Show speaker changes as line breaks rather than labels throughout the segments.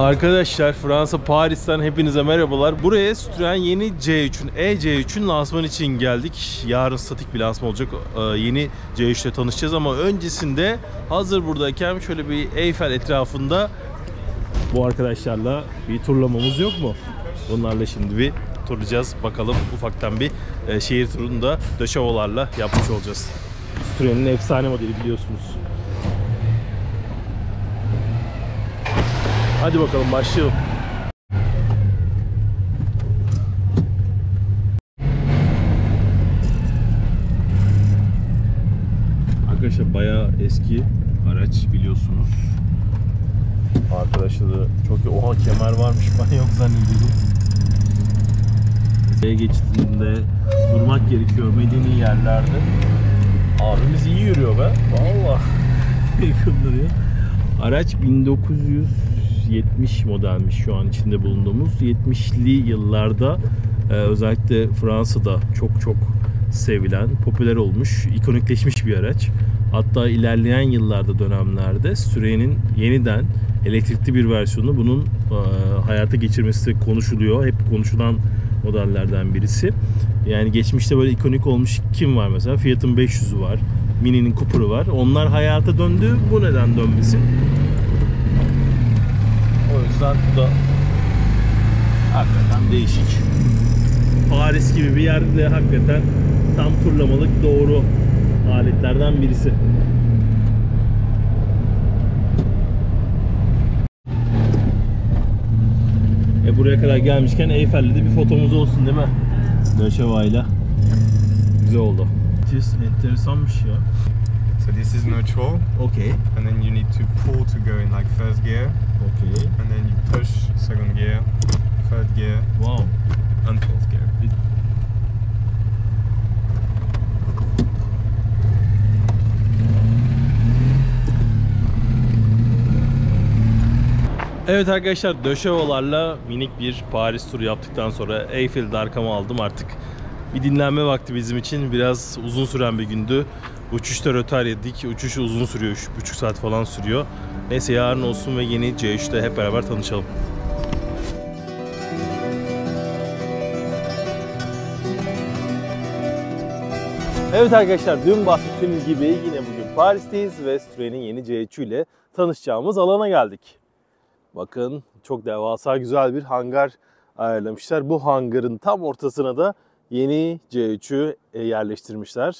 Arkadaşlar Fransa Paris'ten hepinize merhabalar. Buraya Citroen yeni C3'ün E-C3'ün lansman için geldik. Yarın statik bir lansman olacak. Ee, yeni C3 ile tanışacağız ama öncesinde hazır buradayken şöyle bir Eiffel etrafında bu arkadaşlarla bir turlamamız yok mu? Bunlarla şimdi bir turlayacağız. Bakalım ufaktan bir e, şehir turunu da döşevolarla yapmış olacağız. Citroen'in efsane modeli biliyorsunuz. Hadi bakalım başlayalım. Arkadaşlar bayağı eski araç biliyorsunuz. Arkadaşları çok iyi. Oha kemer varmış ben yok zannediyordum. B geçtiğinde durmak gerekiyor medeni yerlerde. Abimiz iyi yürüyor be. Vallahi Valla. Araç 1900 70 modelmiş şu an içinde bulunduğumuz. 70'li yıllarda e, özellikle Fransa'da çok çok sevilen, popüler olmuş, ikonikleşmiş bir araç. Hatta ilerleyen yıllarda dönemlerde Süreyya'nın yeniden elektrikli bir versiyonu bunun e, hayata geçirmesi konuşuluyor. Hep konuşulan modellerden birisi. Yani geçmişte böyle ikonik olmuş kim var mesela? Fiat'ın 500'ü var. Mini'nin Cooper'ı var. Onlar hayata döndü. Bu neden dönmesin? O yüzden bu da hakikaten değişik. Paris gibi bir yerde hakikaten tam turlamalık doğru aletlerden birisi. E buraya kadar gelmişken Eyfel'le de bir fotomuz olsun değil mi? Döşevayla. Güzel oldu. Enteresanmış ya.
So this is neutral,
Okay.
and then you need to pull to go in like first gear,
Okay.
and then you push second gear, third gear,
Wow.
and fourth gear.
Evet arkadaşlar döşevolarla minik bir Paris turu yaptıktan sonra Eyfel'i de arkama aldım artık. Bir dinlenme vakti bizim için biraz uzun süren bir gündü. Uçuşta rötar yedik. Uçuş uzun sürüyor. 3,5 saat falan sürüyor. Neyse yarın olsun ve yeni C3'te hep beraber tanışalım. Evet arkadaşlar dün bahsettiğim gibi yine bugün Paris'teyiz ve Citroen'in yeni C3 ile tanışacağımız alana geldik. Bakın çok devasa güzel bir hangar ayarlamışlar. Bu hangarın tam ortasına da yeni C3'ü yerleştirmişler.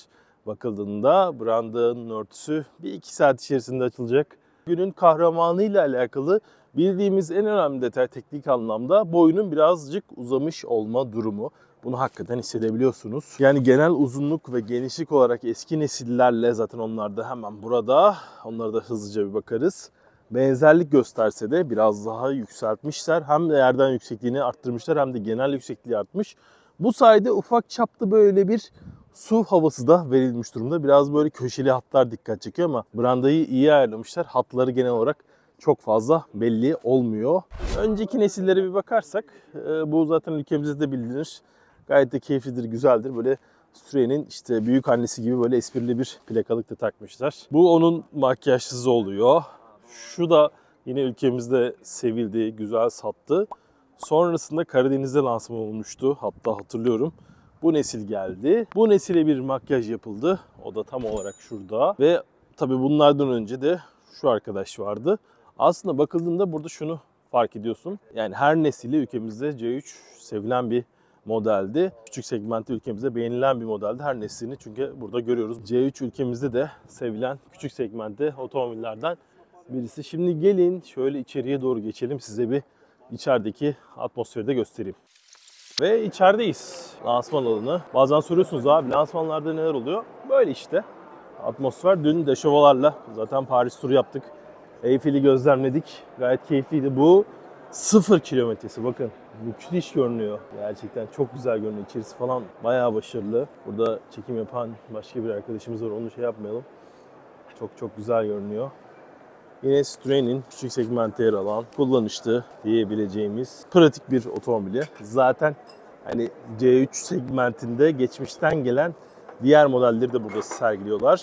Bakıldığında brandın örtüsü bir iki saat içerisinde açılacak. Günün kahramanıyla alakalı bildiğimiz en önemli detay teknik anlamda boyunun birazcık uzamış olma durumu. Bunu hakikaten hissedebiliyorsunuz. Yani genel uzunluk ve genişlik olarak eski nesillerle zaten onlar da hemen burada. Onlara da hızlıca bir bakarız benzerlik gösterse de biraz daha yükseltmişler. Hem de yerden yüksekliğini arttırmışlar hem de genel yüksekliği artmış. Bu sayede ufak çaplı böyle bir su havası da verilmiş durumda. Biraz böyle köşeli hatlar dikkat çekiyor ama brandayı iyi ayarlamışlar. Hatları genel olarak çok fazla belli olmuyor. Önceki nesillere bir bakarsak e, bu zaten ülkemizde de bilinir. Gayet de keyiflidir, güzeldir. Böyle Citroen'in işte büyük annesi gibi böyle esprili bir plakalık da takmışlar. Bu onun makyajsız oluyor. Şu da yine ülkemizde sevildi, güzel sattı. Sonrasında Karadeniz'de lansman olmuştu. Hatta hatırlıyorum. Bu nesil geldi. Bu nesile bir makyaj yapıldı. O da tam olarak şurada. Ve tabi bunlardan önce de şu arkadaş vardı. Aslında bakıldığında burada şunu fark ediyorsun. Yani her nesili ülkemizde C3 sevilen bir modeldi. Küçük segmentte ülkemizde beğenilen bir modeldi her neslini çünkü burada görüyoruz. C3 ülkemizde de sevilen küçük segmentte otomobillerden birisi. Şimdi gelin şöyle içeriye doğru geçelim size bir içerideki atmosferi de göstereyim. Ve içerideyiz. Lansman alanı. Bazen soruyorsunuz abi lansmanlarda neler oluyor? Böyle işte. Atmosfer dün deşovalarla zaten Paris turu yaptık. Eyfel'i gözlemledik. Gayet keyifliydi. Bu sıfır kilometresi bakın. Müthiş görünüyor. Gerçekten çok güzel görünüyor. İçerisi falan bayağı başarılı. Burada çekim yapan başka bir arkadaşımız var. Onu şey yapmayalım. Çok çok güzel görünüyor. Yine Citroen'in küçük segmente yer alan kullanışlı diyebileceğimiz pratik bir otomobili. Zaten hani C3 segmentinde geçmişten gelen diğer modelleri de burada sergiliyorlar.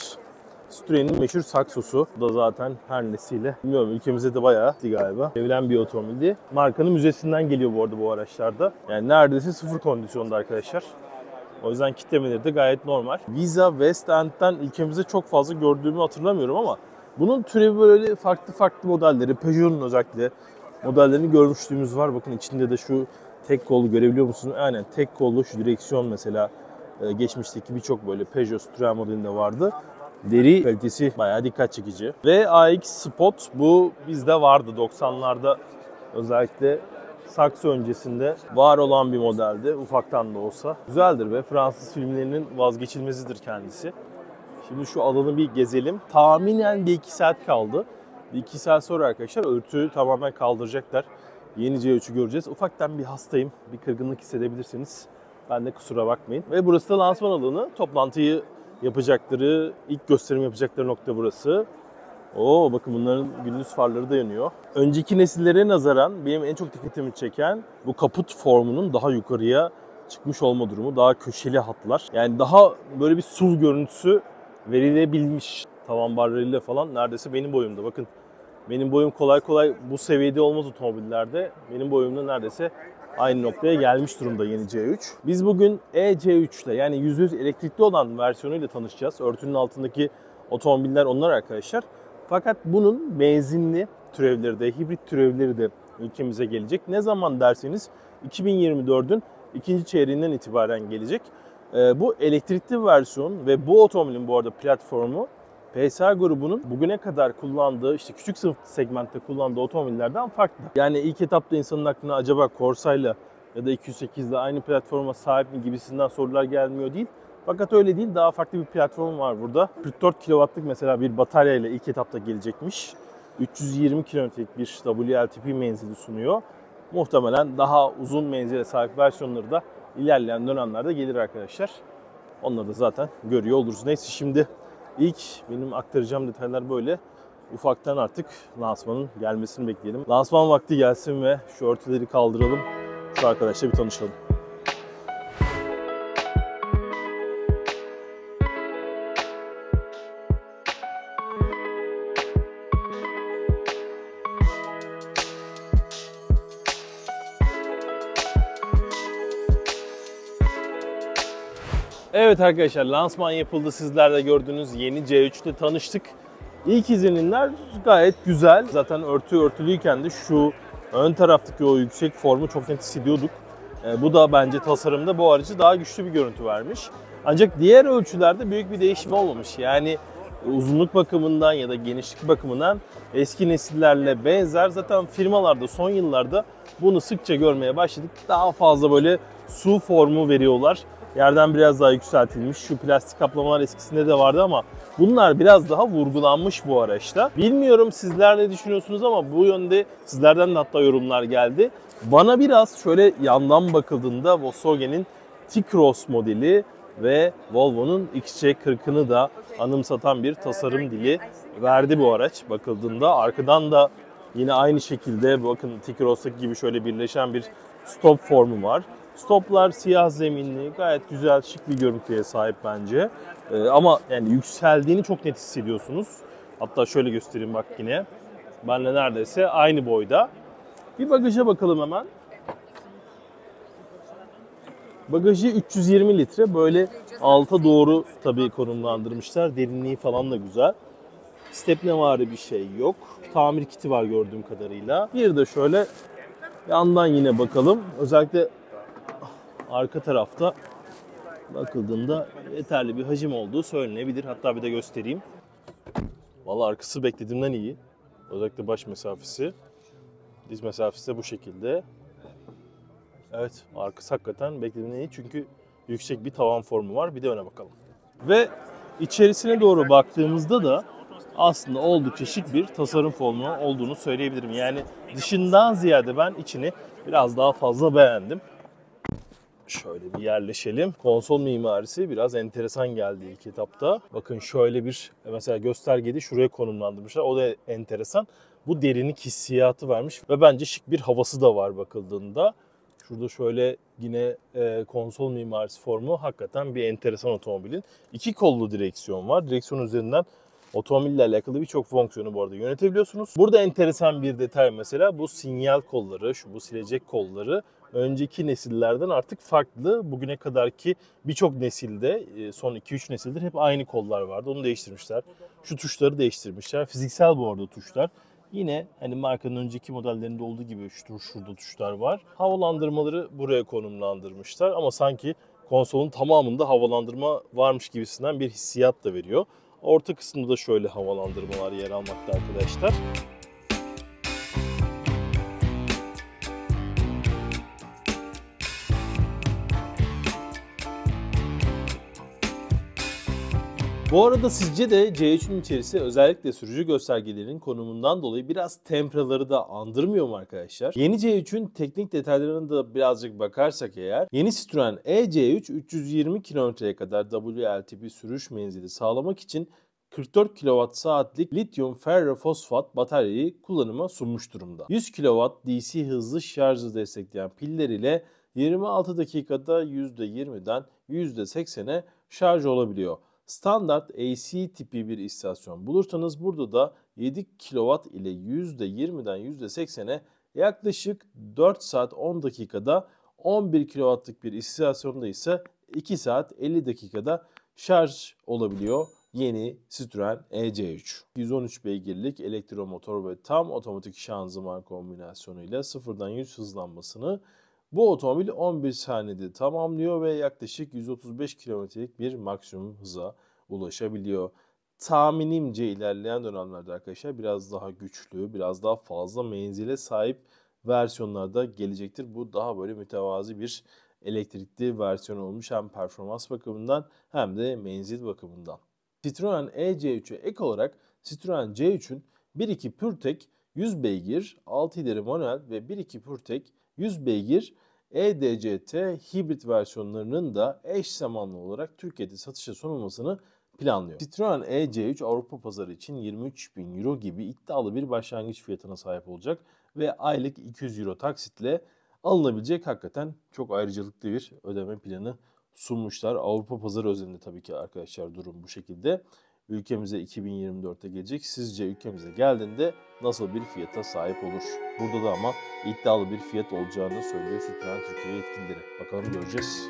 Citroen'in meşhur saksosu. Bu da zaten her nesiyle. Bilmiyorum ülkemizde de bayağı galiba. Sevilen bir otomobildi. Markanın müzesinden geliyor bu arada bu araçlarda. Yani neredeyse sıfır kondisyonda arkadaşlar. O yüzden kitlemeleri de gayet normal. Visa West End'den ülkemizde çok fazla gördüğümü hatırlamıyorum ama bunun türevi böyle farklı farklı modelleri, Peugeot'un özellikle modellerini görmüşlüğümüz var. Bakın içinde de şu tek kollu görebiliyor musunuz? Aynen tek kollu şu direksiyon mesela e, geçmişteki birçok böyle Peugeot Citroen modelinde vardı. Deri kalitesi bayağı dikkat çekici. Ve AX Spot bu bizde vardı 90'larda özellikle Saxo öncesinde var olan bir modeldi ufaktan da olsa. Güzeldir ve Fransız filmlerinin vazgeçilmezidir kendisi. Şimdi şu alanı bir gezelim. Tahminen bir iki saat kaldı. Bir iki saat sonra arkadaşlar örtüyü tamamen kaldıracaklar. Yeni C3'ü göreceğiz. Ufaktan bir hastayım. Bir kırgınlık hissedebilirsiniz. Ben de kusura bakmayın. Ve burası da lansman alanı. Toplantıyı yapacakları, ilk gösterim yapacakları nokta burası. Oo bakın bunların gündüz farları da yanıyor. Önceki nesillere nazaran benim en çok dikkatimi çeken bu kaput formunun daha yukarıya çıkmış olma durumu. Daha köşeli hatlar. Yani daha böyle bir SUV görüntüsü verilebilmiş tavan barlarıyla falan neredeyse benim boyumda. Bakın benim boyum kolay kolay bu seviyede olmaz otomobillerde. Benim boyumda neredeyse aynı noktaya gelmiş durumda yeni C3. Biz bugün E-C3 ile yani %100 elektrikli olan versiyonuyla tanışacağız. Örtünün altındaki otomobiller onlar arkadaşlar. Fakat bunun benzinli türevleri de, hibrit türevleri de ülkemize gelecek. Ne zaman derseniz 2024'ün ikinci çeyreğinden itibaren gelecek. Ee, bu elektrikli versiyon ve bu otomobilin bu arada platformu PSA grubunun bugüne kadar kullandığı işte küçük sınıf segmentte kullandığı otomobillerden farklı. Yani ilk etapta insanın aklına acaba Corsa'yla ya da 208 ile aynı platforma sahip mi gibisinden sorular gelmiyor değil. Fakat öyle değil. Daha farklı bir platform var burada. 44 kW'lık mesela bir batarya ile ilk etapta gelecekmiş. 320 kilometrelik bir WLTP menzili sunuyor. Muhtemelen daha uzun menzile sahip versiyonları da ilerleyen dönemlerde gelir arkadaşlar. Onları da zaten görüyor oluruz. Neyse şimdi ilk benim aktaracağım detaylar böyle. Ufaktan artık lansmanın gelmesini bekleyelim. Lansman vakti gelsin ve şu örtüleri kaldıralım. Şu arkadaşla bir tanışalım. Evet arkadaşlar lansman yapıldı. Sizler de gördüğünüz yeni C3'te tanıştık. İlk izlenimler gayet güzel. Zaten örtü örtülüyken de şu ön taraftaki o yüksek formu çok net hissediyorduk. E, bu da bence tasarımda bu aracı daha güçlü bir görüntü vermiş. Ancak diğer ölçülerde büyük bir değişim olmamış. Yani uzunluk bakımından ya da genişlik bakımından eski nesillerle benzer. Zaten firmalarda son yıllarda bunu sıkça görmeye başladık. Daha fazla böyle su formu veriyorlar. Yerden biraz daha yükseltilmiş. Şu plastik kaplamalar eskisinde de vardı ama bunlar biraz daha vurgulanmış bu araçta. Bilmiyorum sizler ne düşünüyorsunuz ama bu yönde sizlerden de hatta yorumlar geldi. Bana biraz şöyle yandan bakıldığında Volkswagen'in T-Cross modeli ve Volvo'nun XC40'ını da anımsatan bir tasarım dili verdi bu araç bakıldığında. Arkadan da yine aynı şekilde bakın T-Cross'taki gibi şöyle birleşen bir stop formu var. Stoplar siyah zeminli, gayet güzel, şık bir görüntüye sahip bence. Ee, ama yani yükseldiğini çok net hissediyorsunuz. Hatta şöyle göstereyim bak yine. Benle neredeyse aynı boyda. Bir bagaja bakalım hemen. Bagajı 320 litre. Böyle alta doğru tabii konumlandırmışlar. Derinliği falan da güzel. Stepne var bir şey yok. Tamir kiti var gördüğüm kadarıyla. Bir de şöyle yandan yine bakalım. Özellikle arka tarafta bakıldığında yeterli bir hacim olduğu söylenebilir. Hatta bir de göstereyim. Vallahi arkası beklediğimden iyi. Özellikle baş mesafesi. Diz mesafesi de bu şekilde. Evet arkası hakikaten beklediğimden iyi çünkü yüksek bir tavan formu var. Bir de öne bakalım. Ve içerisine doğru baktığımızda da aslında oldukça şık bir tasarım formu olduğunu söyleyebilirim. Yani dışından ziyade ben içini biraz daha fazla beğendim. Şöyle bir yerleşelim. Konsol mimarisi biraz enteresan geldi ilk etapta. Bakın şöyle bir mesela göstergede şuraya konumlandırmışlar. O da enteresan. Bu derinlik hissiyatı vermiş ve bence şık bir havası da var bakıldığında. Şurada şöyle yine e, konsol mimarisi formu hakikaten bir enteresan otomobilin. İki kollu direksiyon var. Direksiyon üzerinden Otomobille alakalı birçok fonksiyonu bu arada yönetebiliyorsunuz. Burada enteresan bir detay mesela bu sinyal kolları, şu bu silecek kolları önceki nesillerden artık farklı. Bugüne kadarki birçok nesilde, e, son 2-3 nesildir hep aynı kollar vardı. Onu değiştirmişler. Şu tuşları değiştirmişler. Fiziksel bu arada tuşlar. Yine hani markanın önceki modellerinde olduğu gibi şu şurada tuşlar var. Havalandırmaları buraya konumlandırmışlar ama sanki konsolun tamamında havalandırma varmış gibisinden bir hissiyat da veriyor. Orta kısımda da şöyle havalandırmalar yer almakta arkadaşlar. Bu arada sizce de C3'ün içerisi özellikle sürücü göstergelerinin konumundan dolayı biraz Tempra'ları da andırmıyor mu arkadaşlar? Yeni C3'ün teknik detaylarına da birazcık bakarsak eğer yeni Citroen E-C3 320 kilometreye kadar WLTP sürüş menzili sağlamak için 44 kWh lityum ferrofosfat bataryayı kullanıma sunmuş durumda. 100 kW DC hızlı şarjı destekleyen piller ile 26 dakikada %20'den %80'e şarj olabiliyor. Standart AC tipi bir istasyon bulursanız burada da 7 kW ile %20'den %80'e yaklaşık 4 saat 10 dakikada 11 kW'lık bir istasyonda ise 2 saat 50 dakikada şarj olabiliyor yeni Citroen EC3. 113 beygirlik elektromotor ve tam otomatik şanzıman kombinasyonuyla sıfırdan 100 hızlanmasını bu otomobil 11 saniyede tamamlıyor ve yaklaşık 135 kilometrelik bir maksimum hıza ulaşabiliyor. Tahminimce ilerleyen dönemlerde arkadaşlar biraz daha güçlü, biraz daha fazla menzile sahip versiyonlarda gelecektir. Bu daha böyle mütevazi bir elektrikli versiyon olmuş hem performans bakımından hem de menzil bakımından. Citroen E-C3'e ek olarak Citroen C3'ün 1.2 PureTech 100 beygir 6 ileri manuel ve 1.2 PureTech 100 beygir EDCT hibrit versiyonlarının da eş zamanlı olarak Türkiye'de satışa sunulmasını planlıyor. Citroen E-C3 Avrupa pazarı için 23 bin euro gibi iddialı bir başlangıç fiyatına sahip olacak ve aylık 200 euro taksitle alınabilecek hakikaten çok ayrıcalıklı bir ödeme planı sunmuşlar. Avrupa pazarı özelinde tabii ki arkadaşlar durum bu şekilde. Ülkemize 2024'te gelecek. Sizce ülkemize geldiğinde nasıl bir fiyata sahip olur? Burada da ama iddialı bir fiyat olacağını söylüyor Citroen Türkiye yetkilileri. Bakalım göreceğiz.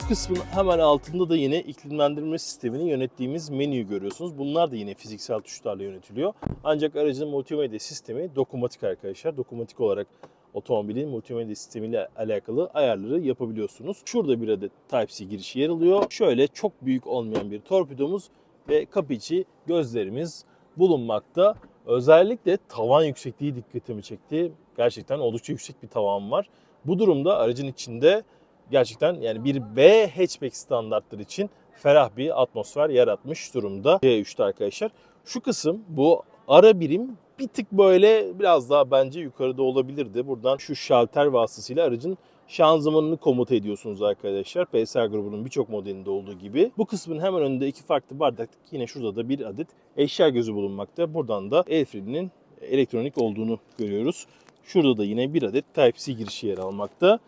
Şu kısmın hemen altında da yine iklimlendirme sistemini yönettiğimiz menüyü görüyorsunuz. Bunlar da yine fiziksel tuşlarla yönetiliyor. Ancak aracın multimedya sistemi dokunmatik arkadaşlar. Dokunmatik olarak otomobilin multimedya sistemiyle alakalı ayarları yapabiliyorsunuz. Şurada bir adet Type-C girişi yer alıyor. Şöyle çok büyük olmayan bir torpidomuz ve kapı içi gözlerimiz bulunmakta. Özellikle tavan yüksekliği dikkatimi çekti. Gerçekten oldukça yüksek bir tavan var. Bu durumda aracın içinde gerçekten yani bir B hatchback standartları için ferah bir atmosfer yaratmış durumda C3'te arkadaşlar. Şu kısım bu ara birim bir tık böyle biraz daha bence yukarıda olabilirdi. Buradan şu şalter vasıtasıyla aracın şanzımanını komuta ediyorsunuz arkadaşlar. PSR grubunun birçok modelinde olduğu gibi. Bu kısmın hemen önünde iki farklı bardaklık yine şurada da bir adet eşya gözü bulunmakta. Buradan da el elektronik olduğunu görüyoruz. Şurada da yine bir adet Type-C girişi yer almakta.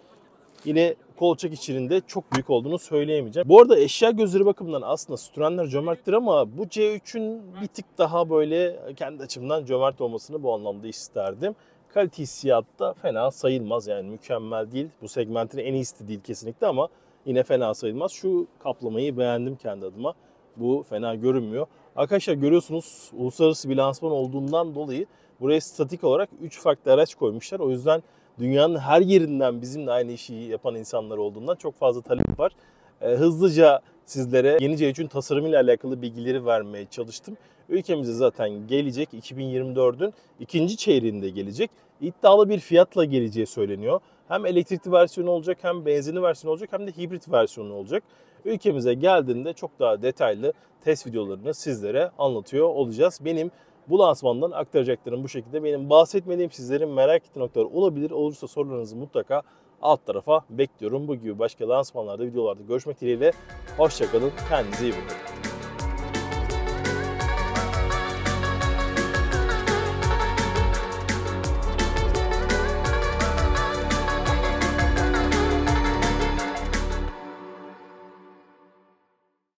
Yine kolçak içinde çok büyük olduğunu söyleyemeyeceğim. Bu arada eşya gözleri bakımından aslında Citroen'ler cömerttir ama bu C3'ün bir tık daha böyle kendi açımdan cömert olmasını bu anlamda isterdim. Kalite hissiyatta fena sayılmaz yani mükemmel değil. Bu segmentin en iyisi de değil kesinlikle ama yine fena sayılmaz. Şu kaplamayı beğendim kendi adıma. Bu fena görünmüyor. Arkadaşlar görüyorsunuz uluslararası bir lansman olduğundan dolayı buraya statik olarak 3 farklı araç koymuşlar. O yüzden dünyanın her yerinden bizimle aynı işi yapan insanlar olduğundan çok fazla talep var. E, hızlıca sizlere yeni C3'ün tasarımıyla alakalı bilgileri vermeye çalıştım. Ülkemize zaten gelecek 2024'ün ikinci çeyreğinde gelecek. İddialı bir fiyatla geleceği söyleniyor. Hem elektrikli versiyonu olacak hem benzinli versiyonu olacak hem de hibrit versiyonu olacak. Ülkemize geldiğinde çok daha detaylı test videolarını sizlere anlatıyor olacağız. Benim bu lansmandan aktaracaklarım bu şekilde. Benim bahsetmediğim sizlerin merak ettiği noktalar olabilir. Olursa sorularınızı mutlaka alt tarafa bekliyorum. Bu gibi başka lansmanlarda, videolarda görüşmek dileğiyle. Hoşçakalın. Kendinize iyi bakın.